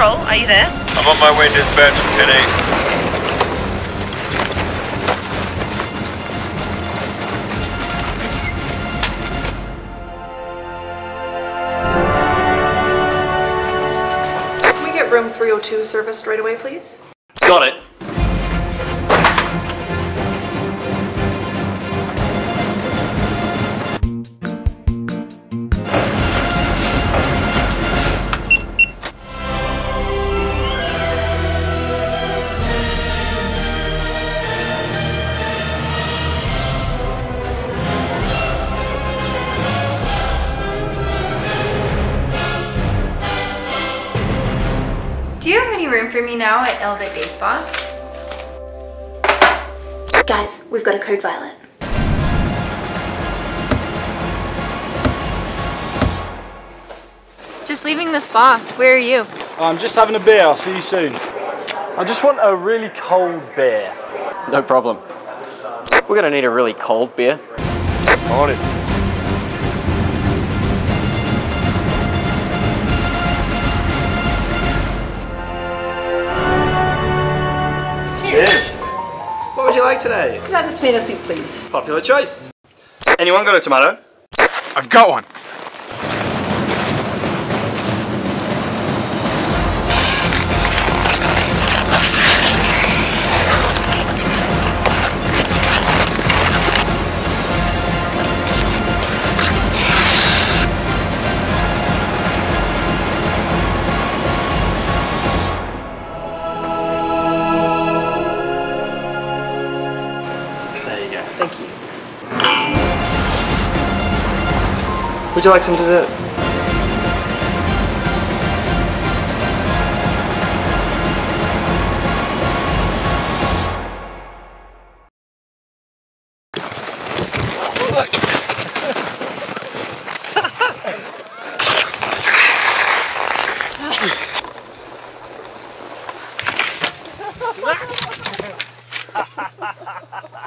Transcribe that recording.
Control, are you there? I'm on my way dispatch, 10-8. Can we get room 302 serviced right away, please? Got it. Do you have any room for me now at Elevate Day Spa? Guys, we've got a code violet. Just leaving the spa. Where are you? I'm just having a beer. I'll see you soon. I just want a really cold beer. No problem. We're gonna need a really cold beer. On it. Today? Could I have the tomato soup, please? Popular choice. Anyone got a tomato? I've got one. Would you like some dessert?